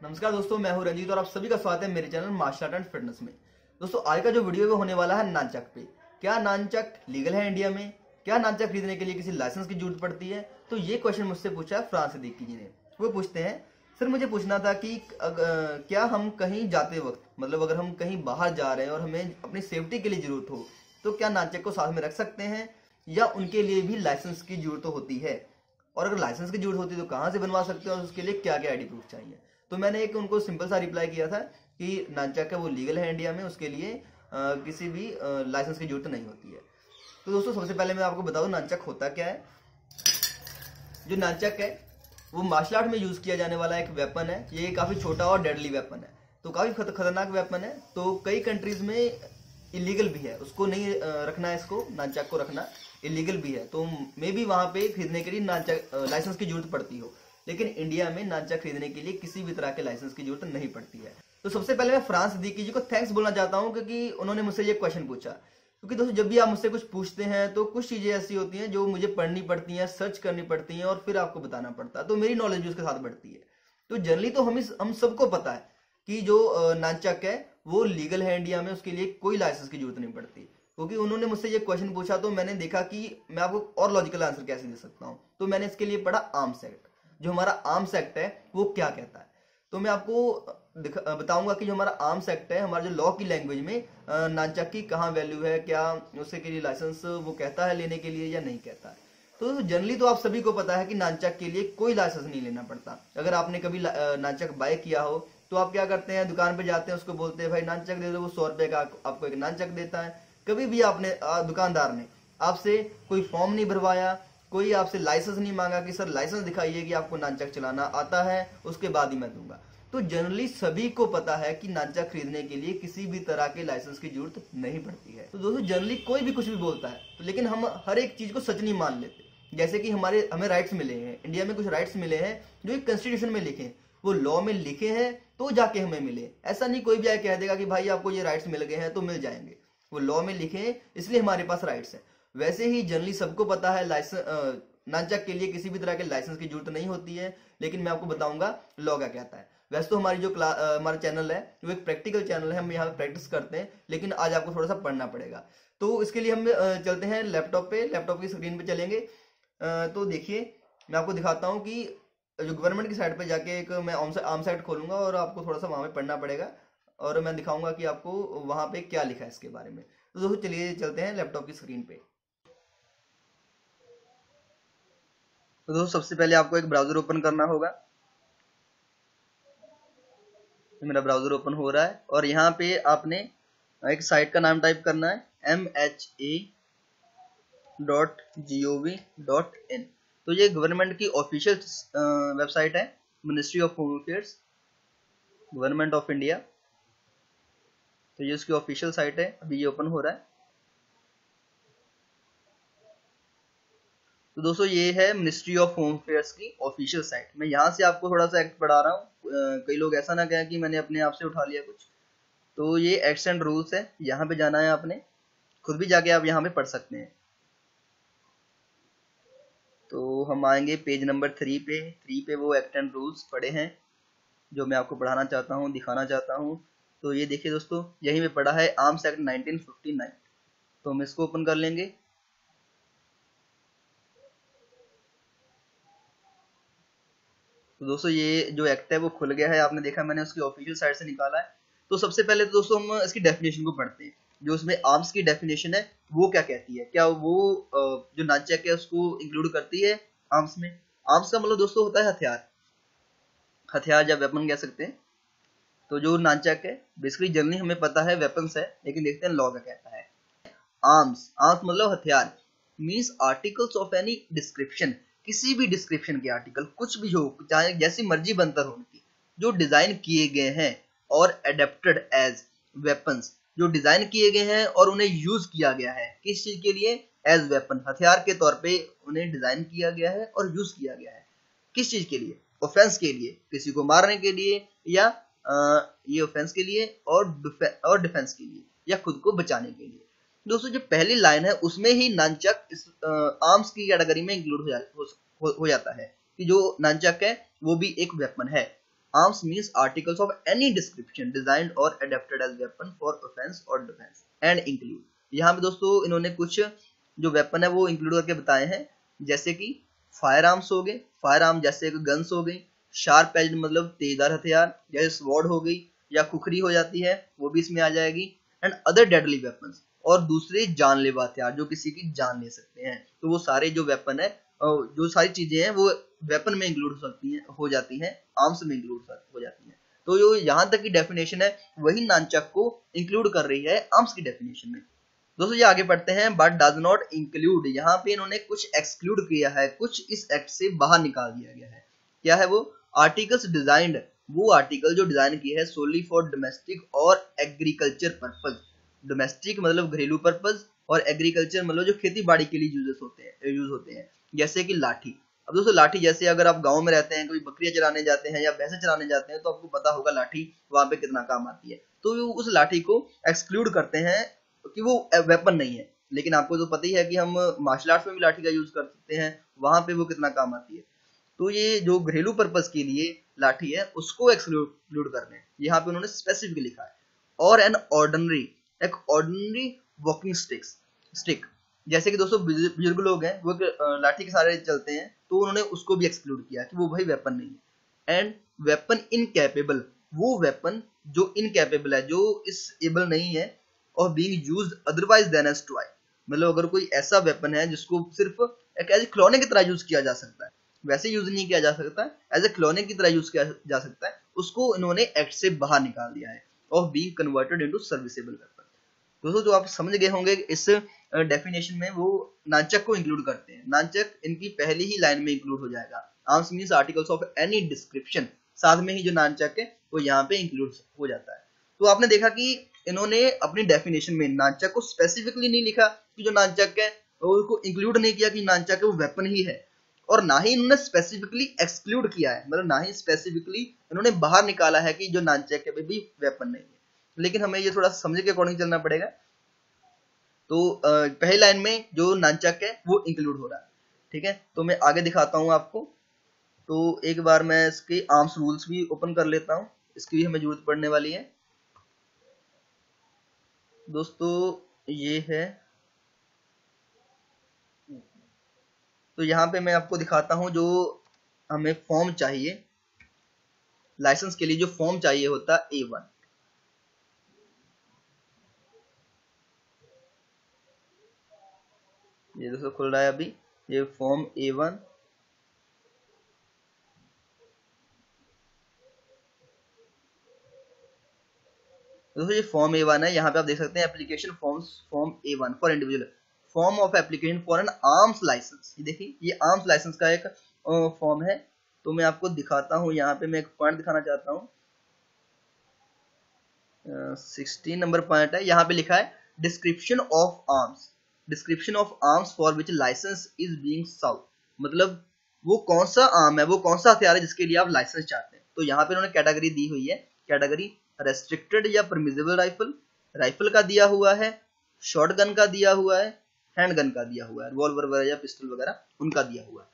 नमस्कार दोस्तों मैं हूँ रंजीत और आप सभी का स्वागत है मेरे channel martial art and fitness में। दोस्तों आज का जो वीडियो होने वाला है नानचक पे क्या नानचक लीगल है इंडिया में? क्या नानचक खरीदने के लिए किसी लाइसेंस की ज़रूरत पड़ती है? तो ये क्वेश्चन मुझसे पूछा है फ्रांस जी ने। वो पूछते हैं सर मुझे पूछना था कि अग, क्या हम कहीं जाते वक्त मतलब अगर हम कहीं बाहर जा रहे हैं और हमें अपनी सेफ्टी के लिए ज़रूरत हो तो क्या नानचक को साथ में रख सकते हैं? या उनके लिए भी लाइसेंस की ज़रूरत होती है? और अगर लाइसेंस की ज़रूरत होती है तो कहाँ से बनवा सकते हैं और उसके लिए क्या क्या आईडी प्रूफ चाहिए? तो मैंने एक उनको सिंपल सा रिप्लाई किया था कि नानचक है वो लीगल है इंडिया में उसके लिए आ, किसी भी लाइसेंस की ज़रूरत नहीं होती है। तो दोस्तों सबसे पहले मैं आपको बता दूँ नानचक होता क्या है। जो नानचक है वो मार्शल आर्ट में यूज़ किया जाने वाला एक वेपन है। ये काफ़ी छोटा और डेडली वेपन है। तो काफ़ी खतरनाक वेपन है। तो कई कंट्रीज़ में इलीगल भी है। उसको नहीं रखना है इसको नानचक को रखना। इलीगल भी है तो मे भी वहाँ पे खरीदने के लिए नाचा लाइसेंस की ज़रूरत पड़ती हो। लेकिन इंडिया में नानचक खरीदने के लिए किसी भी तरह के लाइसेंस की ज़रूरत नहीं पड़ती है। तो सबसे पहले मैं फ्रांस सिद्दीकी जी को थैंक्स बोलना चाहता हूँ, क्योंकि उन्होंने मुझसे ये क्वेश्चन पूछा। क्योंकि दोस्तों, जब भी आप मुझसे कुछ पूछते हैं तो कुछ चीज़ें ऐसी होती हैं जो मुझे पढ़नी पड़ती हैं सर्च करनी पड़ती हैं और फिर आपको बताना पड़ता है। तो मेरी नॉलेज भी उसके साथ बढ़ती है। तो जनरली तो हम इस, हम सबको पता है कि जो नाचक है, वो लीगल है इंडिया में, उसके लिए कोई लाइसेंस की ज़रूरत नहीं पड़ती। क्योंकि उन्होंने मुझसे ये क्वेश्चन पूछा तो मैंने देखा कि मैं आपको और लॉजिकल आंसर कैसे दे सकता हूँ। तो मैंने इसके लिए पढ़ा आर्म्स एक्ट जो हमारा आर्म्स एक्ट है, वो क्या कहता है? तो मैं आपको बताऊँगा कि जो हमारा आर्म्स एक्ट है, हमारा जो लॉ की लैंग्वेज में नानचक की कहाँ वैल्यू है, क्या उसके लिए लाइसेंस वो कहता है लेने के लिए या नहीं कहता है? तो जनरली तो आप सभी को पता है कि नानचक के लिए कोई लाइसेंस नहीं लेना पड़ता। अगर आपने कभी नानचक बाय किया हो तो आप क्या करते हैं, दुकान पे जाते हैं, उसको बोलते हैं, भाई नानचक दे दो, वो सौ रुपए का आपको एक नानचक देता है। कभी भी आपने दुकानदार ने आपसे कोई फॉर्म नहीं भरवाया, कोई आपसे लाइसेंस नहीं मांगा कि, सर, लाइसेंस दिखाइए कि आपको नानचक चलाना आता है, उसके बाद ही मैं दूँगा। तो जनरली सभी को पता है कि नानचक खरीदने के लिए किसी भी तरह के लाइसेंस की ज़रूरत नहीं पड़ती है। तो दोस्तों, जनरली कोई भी कुछ भी बोलता है तो लेकिन हम हर एक चीज़ को सच नहीं मान लेते। जैसे कि हमारे, हमें राइट्स मिले हैं। इंडिया में कुछ राइट्स मिले हैं, जो एक कॉन्स्टिट्यूशन में लिखे हैं। वो लॉ में लिखे हैं तो जाके हमें मिले। ऐसा नहीं कोई भी आए कह देगा कि, भाई, आपको ये राइट्स मिल गए हैं तो मिल जाएँगे। वो लॉ में लिखे हैं, इसलिए हमारे पास राइट्स है। वैसे ही जनरली सबको पता है लाइसेंस नानचक के लिए किसी भी तरह के लाइसेंस की ज़रूरत नहीं होती है, लेकिन मैं आपको बताऊँगा लॉ क्या कहता है। वैसे तो हमारी जो क्ला हमारा चैनल है, वो एक प्रैक्टिकल चैनल है, हम यहाँ पे प्रैक्टिस करते हैं, लेकिन आज आपको थोड़ा सा पढ़ना पड़ेगा। तो इसके लिए हम चलते हैं लैपटॉप पे लैपटॉप की स्क्रीन पे चलेंगे। तो देखिए, मैं आपको दिखाता हूँ कि जो गवर्नमेंट की साइड पे जाके एक मैं आर्म साइड खोलूँगा और आपको थोड़ा सा वहाँ पे पढ़ना पड़ेगा। और मैं दिखाऊँगा कि आपको वहाँ पे क्या लिखा है इसके बारे में। तो दोस्तों, चलिए चलते हैं लैपटॉप की स्क्रीन पे। तो दोस्तों, सबसे पहले आपको एक ब्राउज़र ओपन करना होगा। तो मेरा ब्राउज़र ओपन हो रहा है और यहाँ पे आपने एक साइट का नाम टाइप करना है M H A dot G O V dot in तो ये गवर्नमेंट की ऑफिशियल वेबसाइट है, ministry of home affairs, government of India. तो ये उसकी ऑफिशियल साइट है, अभी ये ओपन हो रहा है। तो दोस्तों, ये है मिनिस्ट्री ऑफ़ होम अफेयर्स की ऑफिशियल साइट मैं यहाँ से आपको थोड़ा सा एक्ट पढ़ा रहा हूँ। कई लोग ऐसा ना कहें कि मैंने अपने आप से उठा लिया कुछ। तो ये एक्ट्स एंड रूल्स है, यहाँ पे जाना है आपने। खुद भी जाके आप यहाँ पे पढ़ सकते हैं। तो हम आएँगे पेज नंबर थ्री पे। थ्री पे वो एक्ट एंड रूल्स पढ़े हैं, जो मैं आपको पढ़ाना चाहता हूँ, दिखाना चाहता हूँ। तो ये देखिए दोस्तों, यहीं पे पढ़ा है आर्म्स एक्ट 1959 तो हम इसको ओपन कर लेंगे। तो दोस्तों, ये जो एक्ट है, वो खुल गया है। आपने देखा, मैंने उसकी ऑफिशियल साइट से निकाला है। तो सबसे पहले तो दोस्तों, हम इसकी डेफिनेशन को पढ़ते हैं। जो उसमें आर्म्स की डेफिनेशन है, वो क्या कहती है? क्या वो जो नाचक है, उसको इंक्लूड करती है आर्म्स में? आर्म्स का मतलब दोस्तों होता है हथियार। हथियार या वेपन कह सकते हैं। तो जो नानचक है बेसिकली जनरली हमें पता है वेपन्स है, लेकिन देखते हैं लॉ क्या कहता है। आर्म्स आर्म्स मतलब हथियार means articles of any description किसी भी डिस्क्रिप्शन के आर्टिकल कुछ भी हो, चाहे जैसी मर्ज़ी बनतर हो उनकी, जो डिज़ाइन किए गए हैं और एडेप्टेड एज वेपन्स जो डिज़ाइन किए गए हैं और उन्हें यूज़ किया गया है, किस चीज़ के लिए? एज वेपन हथियार के तौर पे उन्हें डिज़ाइन किया गया है और यूज़ किया गया है। किस चीज़ के लिए? ऑफेंस के लिए, किसी को मारने के लिए या ये ऑफेंस के लिए और और डिफेंस के लिए या खुद को बचाने के लिए। दोस्तों जो पहली लाइन है उसमें ही नानचक इस आर्म्स की कैटेगरी में इंक्लूड हो, हो हो, हो जाता है कि जो नंचक है वो भी एक वेपन है। Arms means articles of any description designed और adapted as weapon for offence और डिफेंस एंड इंक्लूड यहाँ पे दोस्तों इन्होंने कुछ जो वेपन है वो इंक्लूड करके बताए हैं। जैसे कि फायर आर्म्स हो गए फायर आर्म जैसे गन्स हो गई शार्प एज मतलब तेजदार हथियार जैसे स्वॉर्ड हो गई, या खुखरी हो जाती है, वो भी इसमें आ जाएगी एंड अदर डेडली वेपन्स और दूसरे जानलेवा हथियार, जो किसी की जान ले सकते हैं। तो वो सारे जो वेपन है जो सारी चीज़ें हैं, वो वेपन में इंक्लूड हो सकती हैं, हो जाती हैं आर्म्स में इंक्लूड हो जाती हैं। तो जो यहाँ तक की डेफिनेशन है, वही नानचक को इंक्लूड कर रही है आर्म्स की डेफिनेशन में। दोस्तों, ये आगे पढ़ते हैं बट डज नॉट इंक्लूड यहाँ पे इन्होंने कुछ एक्सक्लूड किया है, कुछ इस एक्ट से बाहर निकाल दिया गया है। क्या है वो? आर्टिकल्स डिजाइंड, वो आर्टिकल जो डिज़ाइन किए है सोली फॉर डोमेस्टिक और एग्रीकल्चर पर्पज डोमेस्टिक मतलब घरेलू पर्पज और एग्रीकल्चर मतलब जो खेती बाड़ी के लिए यूज़ होते हैं यूज़ होते हैं। जैसे कि लाठी। अब दोस्तों, लाठी जैसे अगर आप गाँव में रहते हैं कोई बकरियाँ चलाने जाते हैं या भैंसे चलाने जाते हैं तो आपको पता होगा लाठी वहाँ पे कितना काम आती है। तो उस लाठी को एक्सक्लूड करते हैं कि वो वेपन नहीं है। लेकिन आपको तो पता ही है कि हम मार्शल आर्ट्स में भी लाठी का यूज़ कर सकते हैं, वहाँ पे वो कितना काम आती है। तो ये जो घरेलू पर्पज के लिए लाठी है, उसको एक्सक्लूड कर करने। यहाँ पे उन्होंने स्पेसिफिक लिखा है। और एन ऑर्डनरी एक ऑर्डनरी वॉकिंग स्टिक्स स्टिक जैसे कि दोस्तों बुज़ुर्ग लोग हैं, वो लाठी के सहारे चलते हैं तो उन्होंने उसको भी एक्सक्लूड किया कि वो भाई वेपन नहीं है। एंड वेपन इनकेपेबल वो वेपन जो इनकेपेबल है, जो इस एबल नहीं है और being used otherwise than as try मतलब अगर कोई ऐसा वेपन है, जिसको सिर्फ़ एक एज खिलौने की तरह यूज़ किया जा सकता है। वैसे यूज़ नहीं किया जा सकता एज ए खिलौने की तरह यूज़ किया जा सकता है, उसको इन्होंने एक्ट से बाहर निकाल दिया है, और be converted into serviceable weapon दोस्तों, जो आप समझ गए होंगे, इस डेफिनेशन में वो नानचक को इंक्लूड करते हैं। नानचक इनकी पहली ही लाइन में इंक्लूड हो जाएगा। Arms means articles of any description साथ में ही जो नाचक है, वो यहाँ पे इंक्लूड हो जाता है। तो आपने देखा कि इन्होंने अपनी डेफिनेशन में नाचक को स्पेसिफिकली नहीं लिखा कि जो नाचक है उसको इंक्लूड नहीं किया कि नानचक है, वो वेपन ही है। और ना ही इन्होंने स्पेसिफिकली एक्सक्लूड किया है। मतलब ना ही स्पेसिफिकली इन्होंने बाहर निकाला है कि जो नानचक है भी वेपन नहीं है। लेकिन हमें ये थोड़ा समझ के अकॉर्डिंग चलना पड़ेगा। तो पहली लाइन में जो नानचक है, वो इंक्लूड हो रहा है। ठीक है? तो मैं आगे दिखाता हूँ आपको। तो एक बार मैं इसके आर्म्स रूल्स भी ओपन कर लेता हूँ। इसकी भी हमें ज़रूरत पड़ने वाली है। दोस्तों, ये है तो यहाँ पे मैं आपको दिखाता हूँ जो हमें फॉर्म चाहिए। लाइसेंस के लिए जो फॉर्म चाहिए होता है ए वन ये दोस्तों खुल रहा है अभी। ये फॉर्म ए वन दोस्तों ये फॉर्म ए वन है। यहाँ पे आप देख सकते हैं application forms form A one for individual form of application for an arms licence देखिए, ये आर्म्स लाइसेंस का एक फॉर्म है। तो मैं आपको दिखाता हूँ, यहाँ पे मैं एक पॉइंट दिखाना चाहता हूँ। सिक्सटीन नंबर पॉइंट है। यहाँ पे लिखा है description of arms description of arms for which licence is being sought मतलब वो कौन सा आर्म है? वो कौन सा हथियार है जिसके लिए आप लाइसेंस चाहते हैं? तो यहाँ पे उन्होंने कैटेगरी दी हुई है। कैटेगरी रेस्ट्रिक्टेड या परमिजेबल राइफल राइफल का दिया हुआ है शॉर्ट गन का दिया हुआ है हैंडगन का दिया हुआ है, रिवॉल्वर वगैरह या पिस्टल वगैरह उनका दिया हुआ है।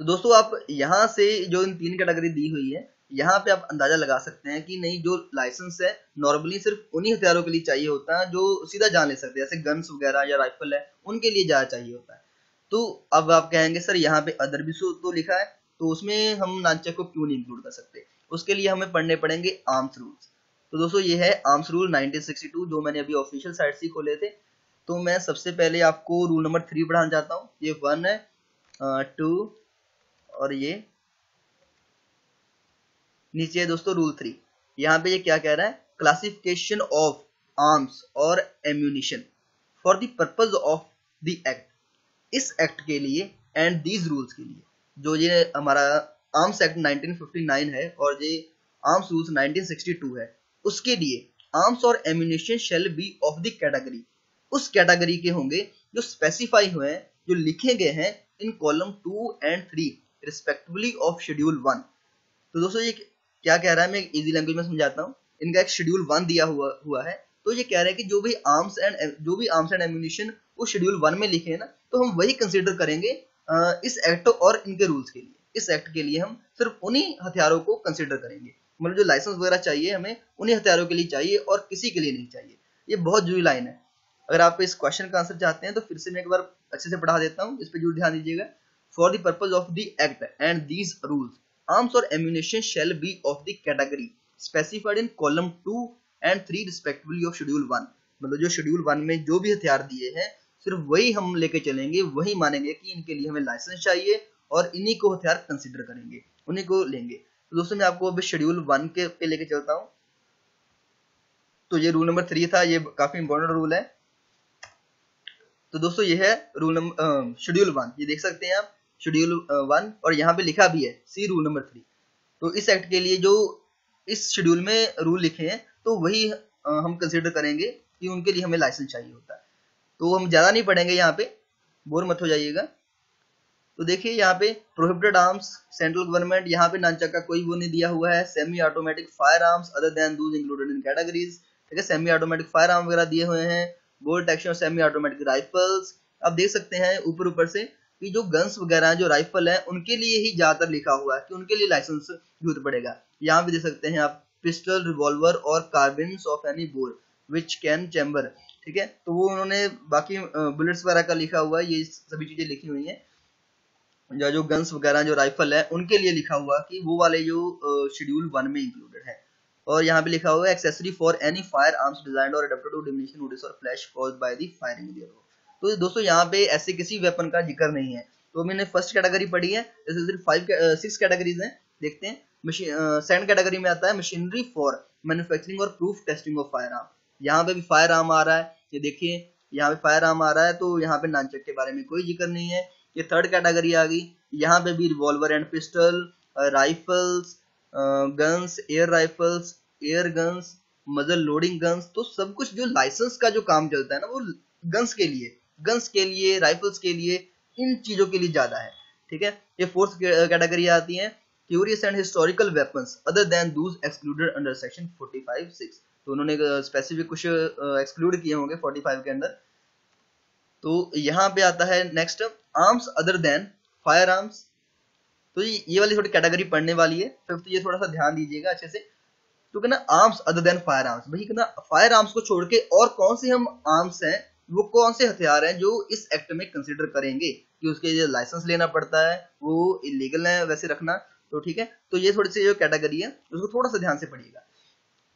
तो दोस्तों, आप यहाँ से जो इन तीन कैटेगरी दी हुई है, यहाँ पे आप अंदाज़ा लगा सकते हैं कि नहीं, जो लाइसेंस है, नॉर्मली सिर्फ़ उन्हीं हथियारों के लिए चाहिए होता है, जो सीधा जान ले सकते हैं, जैसे गन्स वगैरह या राइफल है, उनके लिए ज़्यादा चाहिए होता है। तो अब आप कहेंगे, सर, यहाँ पे अदर भी तो लिखा है तो उसमें हम नानचक को क्यों नहीं इंक्लूड कर सकते? उसके लिए हमें पढ़ने पड़ेंगे आर्म्स रूल्स तो दोस्तों, ये है आर्म्स रूल 1962 जो मैंने अभी ऑफिशियल साइट से खोले थे। तो मैं सबसे पहले आपको रूल नंबर थ्री पढ़ाना चाहता हूँ। ये वन है टू और ये नीचे है दोस्तों रूल थ्री यहाँ पे ये क्या कह रहा है? क्लासिफिकेशन ऑफ़ आर्म्स और ammunition for the purpose of the act इस एक्ट के लिए एंड दीज रूल्स के लिए, जो ये हमारा आर्म्स एक्ट 1959 है और ये आर्म्स रूल्स 1962 है, उसके लिए आर्म्स और ammunition shall be of the category उस कैटेगरी के होंगे जो स्पेसिफाई हुए हैं, जो लिखे गए हैं in column two and three respectively of schedule one तो दोस्तों ये क्या कह रहा है, मैं इजी लैंग्वेज में समझाता हूँ। इनका एक शेड्यूल वन दिया हुआ हुआ है। तो ये कह रहे हैं कि जो भी आर्म्स एंड जो भी आर्म्स एंड एम्यूनिशन वो शेड्यूल वन में लिखे हैं ना तो हम वही कंसिडर करेंगे इस एक्ट और इनके रूल्स के लिए। इस एक्ट के लिए हम सिर्फ़ उन्हीं हथियारों को कंसिडर करेंगे। मतलब जो लाइसेंस वगैरह चाहिए हमें, उन्हीं हथियारों के लिए चाहिए और किसी के लिए नहीं चाहिए। ये बहुत ज़रूरी लाइन है। अगर आप इस क्वेश्चन का आंसर चाहते हैं तो फिर से मैं एक बार अच्छे से पढ़ा देता हूँ। इस पर ज़रूर ध्यान दीजिएगा। For the purpose of the act and these rules arms और ammunition shall be of the category specified in column two and three respectively of schedule one मतलब जो शेड्यूल वन में जो भी हथियार दिए हैं, सिर्फ़ वही हम लेके चलेंगे, वही मानेंगे कि इनके लिए हमें लाइसेंस चाहिए और इन्हीं को हथियार कंसिडर करेंगे, उन्हीं को लेंगे। तो दोस्तों, मैं आपको अभी शेड्यूल वन के पे लेके चलता हूँ। तो ये रूल नंबर थ्री था, ये काफ़ी इंपॉर्टेंट रूल है। तो दोस्तों, ये है रूल नंबर शेड्यूल वन ये देख सकते हैं आप शेड्यूल वन और यहाँ पे लिखा भी है सी रूल नंबर थ्री तो इस एक्ट के लिए जो इस शेड्यूल में रूल लिखे हैं तो वही हम कंसिडर करेंगे कि उनके लिए हमें लाइसेंस चाहिए होता है। तो हम ज़्यादा नहीं पढ़ेंगे यहाँ पे बोर मत हो जाइएगा। तो देखिए, यहाँ पे प्रोहिबिटेड आर्म्स सेंट्रल गवर्नमेंट यहाँ पे नानचक का कोई वो नहीं दिया हुआ है semi automatic fire arms other than those included in categories ठीक है सेमी ऑटोमेटिक फायर आर्म वगैरह दिए हुए हैं बोल्ट एक्शन और सेमी ऑटोमेटिक राइफल्स आप देख सकते हैं ऊपर ऊपर से कि जो गन्स वगैरह जो राइफल है, उनके लिए ही ज़्यादातर लिखा हुआ है कि उनके लिए लाइसेंस ज़रूरत पड़ेगा। यहाँ भी देख सकते हैं आप पिस्टल रिवॉल्वर और carbine of any bore which can chamber ठीक है? तो वो उन्होंने बाकी बुलेट्स वगैरह का लिखा हुआ है, ये सभी चीज़ें लिखी हुई है। जो गन्स वगैरह, जो राइफल है, उनके लिए लिखा हुआ कि वो वाले जो शेड्यूल वन में इंक्लूडेड है। और यहाँ पे लिखा हुआ है accessory for any fire arms design और टू डिमिनिशन और flash caused by the firing तो दोस्तों यहाँ पे ऐसे किसी वेपन का ज़िक्र नहीं है। तो मैंने फ़र्स्ट कैटेगरी पढ़ी है। जैसे सिर्फ़ फाइव सिक्स कैटेगरीज हैं, देखते हैं। सेकंड कैटेगरी में आता है मशीनरी फॉर मैन्युफैक्चरिंग और proof testing of fire arm यहाँ पे भी फायर आर्म आ रहा है। ये देखिए, यहाँ पे फायर आर्म आ रहा है तो यहाँ पे नानचक के बारे में कोई ज़िक्र नहीं है। ये थर्ड कैटेगरी आ गई। यहाँ पे भी revolver and pistol rifles guns air rifles air guns muzzle loading guns तो सब कुछ जो लाइसेंस का जो काम चलता है ना, वो गन्स के लिए गन्स के लिए राइफल्स के लिए, इन चीज़ों के लिए ज़्यादा है, ठीक है? ये फोर्थ कैटेगरी आती है curious and historical weapons other than those excluded under section 45 6 तो उन्होंने स्पेसिफिक कुछ एक्सक्लूड किए होंगे 45 के अंदर। तो यहाँ पे आता है next arms other than fire arms तो ये ये वाली थोड़ी कैटेगरी पढ़ने वाली है फिफ्थ ये थोड़ा सा ध्यान दीजिएगा अच्छे से। तो कहना arms other than fire arms भाई कहना फायर आर्म्स को छोड़ के और कौन से हम आर्म्स हैं, वो कौन से हथियार हैं जो इस एक्ट में कंसिडर करेंगे कि उसके लिए लाइसेंस लेना पड़ता है, वो इलीगल है, वैसे रखना तो ठीक है? तो ये थोड़ी सी जो कैटेगरी है, उसको थोड़ा सा ध्यान से पढ़िएगा।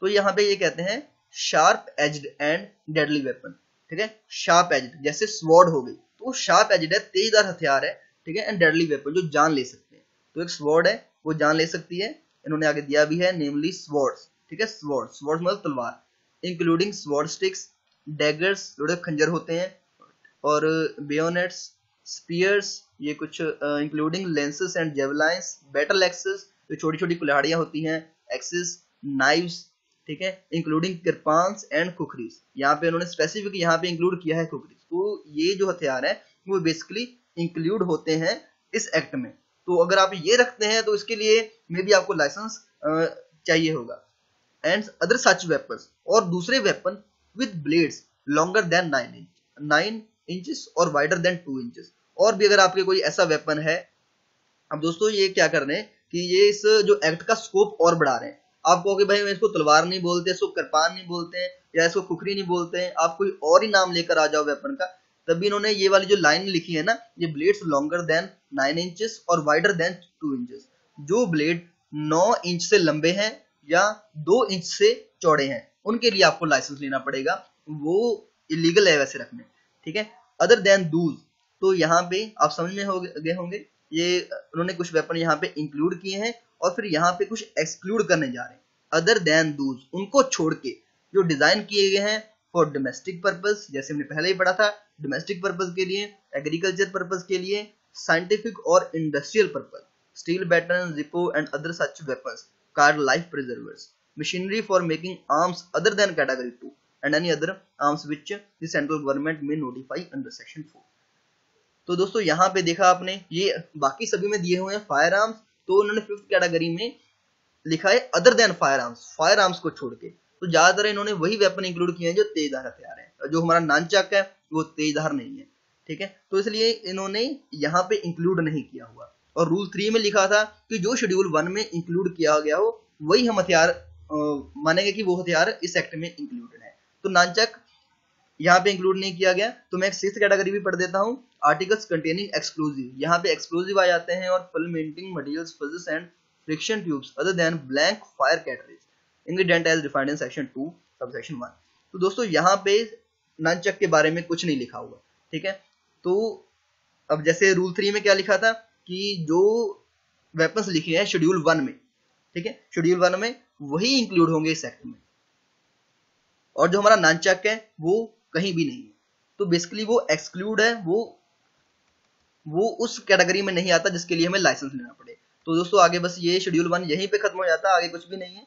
तो यहाँ पे ये कहते हैं sharp edged and deadly weapon ठीक है? शार्प एज्ड जैसे स्वॉर्ड हो गई तो शार्प एज्ड है, तेजदार हथियार है, ठीक है? एंड डेडली वेपन जो जान ले सकते तो एक स्वॉर्ड है, वो जान ले सकती है। इन्होंने आगे दिया भी है नेमली स्वॉर्ड्स ठीक है? स्वॉर्ड स्वॉर्ड मतलब तलवार इंक्लूडिंग स्वॉर्ड स्टिक्स डैगर्स जो खंजर होते हैं, और बेयोनेट्स स्पीयर्स ये कुछ including lances and javelins battle axes जो छोटी छोटी कुल्हाड़ियाँ होती हैं एक्सेस नाइव्स ठीक है? Including kirpans and kukris. यहाँ पे उन्होंने स्पेसिफिक यहाँ पे इंक्लूड किया है कुकरीज। तो ये जो हथियार है, वो बेसिकली इंक्लूड होते हैं इस एक्ट में। तो अगर आप ये रखते हैं तो इसके लिए मे बी आपको लाइसेंस चाहिए होगा। एंड अदर सच वेपन्स, और दूसरे weapon with blades, longer than nine inch. Nine inches और वाइडर देन टू इंचेस। और भी अगर आपके कोई ऐसा वेपन है, अब दोस्तों ये क्या कर रहे हैं कि ये इस, जो एक्ट का स्कोप और बढ़ा रहे हैं। आप कहोगे, भाई इसको तलवार नहीं बोलते, इसको कृपान नहीं बोलते या इसको खुखरी नहीं बोलते आप कोई और ही नाम लेकर आ जाओ वेपन का तभी इन्होंने ये वाली जो लाइन लिखी है ना, ये blades longer than nine inches और वाइडर देन टू इंचेस जो ब्लेड नौ इंच से लंबे हैं या दो इंच से चौड़े हैं, उनके लिए आपको लाइसेंस लेना पड़ेगा। वो इलीगल है वैसे रखने। ठीक है? अदर देन दूज तो यहाँ पे आप समझ में हो गए होंगे, ये उन्होंने कुछ वेपन यहाँ पे इंक्लूड किए हैं और फिर यहाँ पे कुछ एक्सक्लूड करने जा रहे हैं। अदर देन दूज उनको छोड़ के जो डिज़ाइन किए गए हैं फॉर डोमेस्टिक पर्पज जैसे हमने पहले ही पढ़ा था डोमेस्टिक पर्पज के लिए एग्रीकल्चर पर्पज के लिए साइंटिफिक और industrial purpose steel baton zippo and other such weapons car life preservers machinery for making arms other than category two and any other arms which the central government may notify under section four तो दोस्तों, यहाँ पे देखा आपने, ये बाकी सभी में दिए हुए हैं फायर आर्म्स तो उन्होंने फिफ्थ कैटेगरी में लिखा है other than fire arms fire arms को छोड़ के। तो ज़्यादातर इन्होंने वही वेपन इंक्लूड किए हैं जो तेजधार हथियार है। जो हमारा नानचक है, वो तेजधार नहीं है, ठीक है? तो इसलिए इन्होंने यहाँ पे इंक्लूड नहीं किया हुआ। और रूल थ्री में लिखा था कि जो शेड्यूल वन में इंक्लूड किया गया हो, वही हम हथियार मानेंगे कि वो हथियार इस एक्ट में इंक्लूडेड है। तो नानचक यहाँ पे इंक्लूड नहीं किया गया। तो मैं सिक्स कैटेगरी भी पढ़ देता हूँ आर्टिकल्स कंटेनिंग एक्सक्लूसिव यहाँ पे एक्सक्लूसिव आ जाते हैं और fulminating materials fuses and friction tubes other than blank fire cartridge ingredient as defined in section two sub section one तो दोस्तों, यहाँ पे ननचक के बारे में कुछ नहीं लिखा हुआ, ठीक है? तो अब जैसे रूल थ्री में क्या लिखा था कि जो वेपन्स लिखे हैं शेड्यूल वन में, ठीक है? शेड्यूल वन में वही इंक्लूड होंगे इस एक्ट में। और जो हमारा नानचक है, वो कहीं भी नहीं है। तो बेसिकली वो एक्सक्लूड है, वो वो उस कैटेगरी में नहीं आता जिसके लिए हमें लाइसेंस लेना पड़े। तो दोस्तों, आगे बस ये शेड्यूल वन यहीं पे खत्म हो जाता, आगे कुछ भी नहीं है।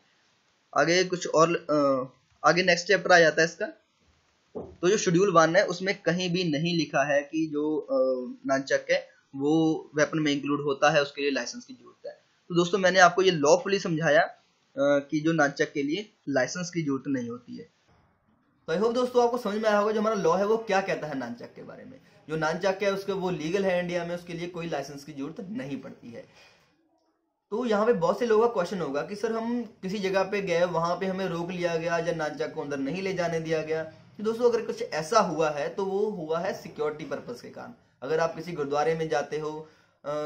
आगे कुछ और आगे नेक्स्ट चैप्टर आ जाता है इसका। तो जो शेड्यूल वन है, उसमें कहीं भी नहीं लिखा है कि जो नानचक है, वो वेपन में इंक्लूड होता है, उसके लिए लाइसेंस की ज़रूरत है। तो दोस्तों, मैंने आपको ये लॉफुली समझाया कि जो नानचक के लिए लाइसेंस की ज़रूरत नहीं होती है। तो आई होप दोस्तों आपको समझ में आया होगा, जो हमारा लॉ है, वो क्या कहता है नानचक के बारे में। जो नानचक है, उसके वो लीगल है इंडिया में, उसके लिए कोई लाइसेंस की ज़रूरत नहीं पड़ती है। तो यहाँ पे बहुत से लोगों का क्वेश्चन होगा कि सर, हम किसी जगह पे गए, वहाँ पे हमें रोक लिया गया या नानचक को अंदर नहीं ले जाने दिया गया? तो दोस्तों, अगर कुछ ऐसा हुआ है तो वो हुआ है सिक्योरिटी पर्पज के कारण। अगर आप किसी गुरुद्वारे में जाते हो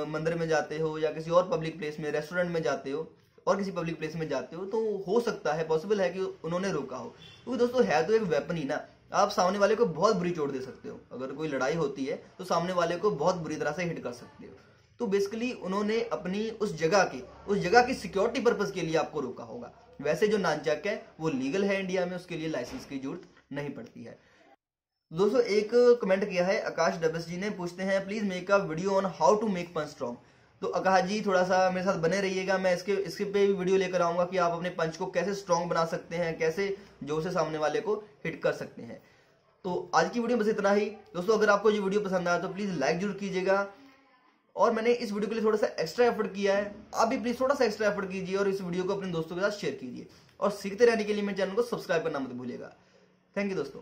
मंदिर में जाते हो या किसी और पब्लिक प्लेस में रेस्टोरेंट में जाते हो, और किसी पब्लिक प्लेस में जाते हो तो हो सकता है पॉसिबल है कि उन्होंने रोका हो। क्योंकि तो दोस्तों, है तो एक वेपन ही ना। आप सामने वाले को बहुत बुरी चोट दे सकते हो। अगर कोई लड़ाई होती है तो सामने वाले को बहुत बुरी तरह से हिट कर सकते हो। तो बेसिकली उन्होंने अपनी उस जगह की, उस जगह की सिक्योरिटी पर्पज के लिए आपको रोका होगा। वैसे जो नानचक है, वो लीगल है इंडिया में, उसके लिए लाइसेंस की ज़रूरत नहीं पड़ती है। दोस्तों, एक कमेंट किया है आकाश डबस जी ने, पूछते हैं please make a video on how to make punch strong तो आकाश जी, थोड़ा सा मेरे साथ बने रहिएगा, मैं इसके इसके पे भी वीडियो लेकर आऊँगा कि आप अपने पंच को कैसे स्ट्रॉन्ग बना सकते हैं, कैसे ज़ोर से सामने वाले को हिट कर सकते हैं। तो आज की वीडियो बस इतना ही। दोस्तों, अगर आपको ये वीडियो पसंद आया तो प्लीज़ लाइक ज़रूर कीजिएगा। और मैंने इस वीडियो के लिए थोड़ा सा एक्स्ट्रा एफर्ट किया है। आप भी प्लीज़ थोड़ा सा एक्स्ट्रा एफर्ट कीजिए और इस वीडियो को अपने दोस्तों के साथ शेयर कीजिए। और सीखते रहने के लिए मेरे चैनल को सब्सक्राइब करना मत भूलिएगा। थैंक यू दोस्तों।